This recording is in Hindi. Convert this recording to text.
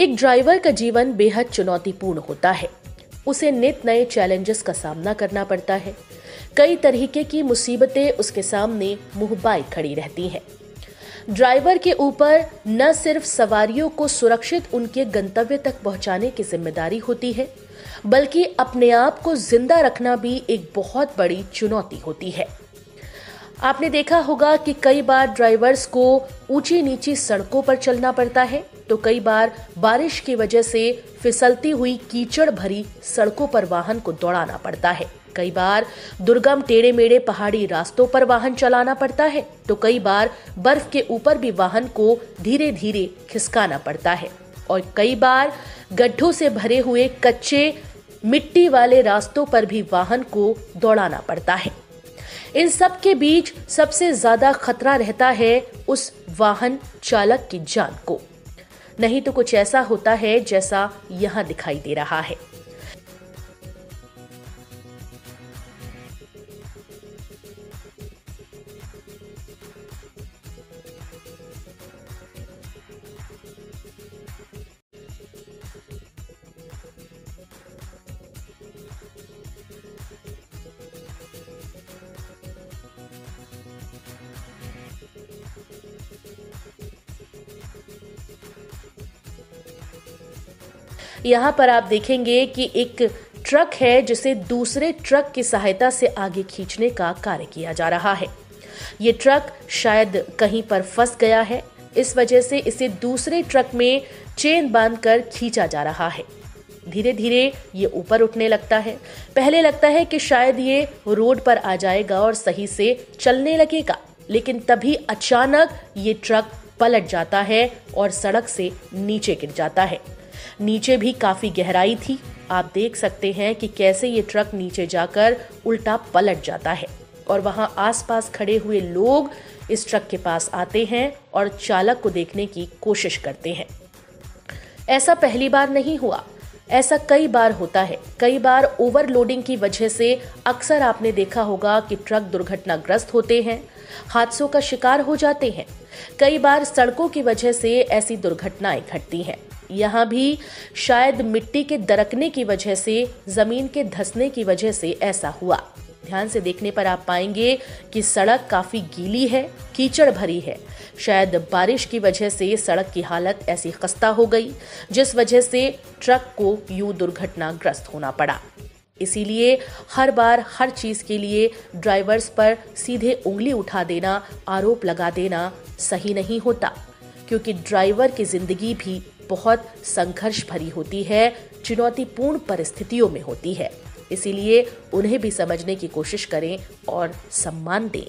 एक ड्राइवर का जीवन बेहद चुनौतीपूर्ण होता है। उसे नित नए चैलेंजेस का सामना करना पड़ता है। कई तरीके की मुसीबतें उसके सामने मुंहबाई खड़ी रहती हैं। ड्राइवर के ऊपर न सिर्फ़ सवारियों को सुरक्षित उनके गंतव्य तक पहुँचाने की ज़िम्मेदारी होती है, बल्कि अपने आप को ज़िंदा रखना भी एक बहुत बड़ी चुनौती होती है। आपने देखा होगा कि कई बार ड्राइवर्स को ऊँची नीची सड़कों पर चलना पड़ता है। तो कई बार बारिश की वजह से फिसलती हुई कीचड़ भरी सड़कों पर वाहन को दौड़ाना पड़ता है। कई बार दुर्गम टेढ़े मेढ़े पहाड़ी रास्तों पर वाहन चलाना पड़ता है तो कई बार बर्फ़ के ऊपर भी वाहन को धीरे धीरे खिसकाना पड़ता है। और कई बार गड्ढों से भरे हुए कच्चे मिट्टी वाले रास्तों पर भी वाहन को दौड़ाना पड़ता है। इन सब के बीच सबसे ज़्यादा खतरा रहता है उस वाहन चालक की जान को। नहीं तो कुछ ऐसा होता है जैसा यहाँ दिखाई दे रहा है। यहाँ पर आप देखेंगे कि एक ट्रक है जिसे दूसरे ट्रक की सहायता से आगे खींचने का कार्य किया जा रहा है। ये ट्रक शायद कहीं पर फंस गया है। इस वजह से इसे दूसरे ट्रक में चेन बांधकर खींचा जा रहा है। धीरे धीरे ये ऊपर उठने लगता है। पहले लगता है कि शायद ये रोड पर आ जाएगा और सही से चलने लगेगा, लेकिन तभी अचानक ये ट्रक पलट जाता है और सड़क से नीचे गिर जाता है। नीचे भी काफ़ी गहराई थी। आप देख सकते हैं कि कैसे ये ट्रक नीचे जाकर उल्टा पलट जाता है और वहाँ आसपास खड़े हुए लोग इस ट्रक के पास आते हैं और चालक को देखने की कोशिश करते हैं। ऐसा पहली बार नहीं हुआ। ऐसा कई बार होता है। कई बार ओवरलोडिंग की वजह से अक्सर आपने देखा होगा कि ट्रक दुर्घटनाग्रस्त होते हैं, हादसों का शिकार हो जाते हैं। कई बार सड़कों की वजह से ऐसी दुर्घटनाएँ घटती हैं। यहाँ भी शायद मिट्टी के दरकने की वजह से, ज़मीन के धसने की वजह से ऐसा हुआ। ध्यान से देखने पर आप पाएँगे कि सड़क काफ़ी गीली है, कीचड़ भरी है। शायद बारिश की वजह से सड़क की हालत ऐसी खस्ता हो गई, जिस वजह से ट्रक को यूँ दुर्घटनाग्रस्त होना पड़ा। इसीलिए हर बार हर चीज़ के लिए ड्राइवर्स पर सीधे उंगली उठा देना, आरोप लगा देना सही नहीं होता, क्योंकि ड्राइवर की ज़िंदगी भी बहुत संघर्ष भरी होती है, चुनौतीपूर्ण परिस्थितियों में होती है। इसीलिए उन्हें भी समझने की कोशिश करें और सम्मान दें।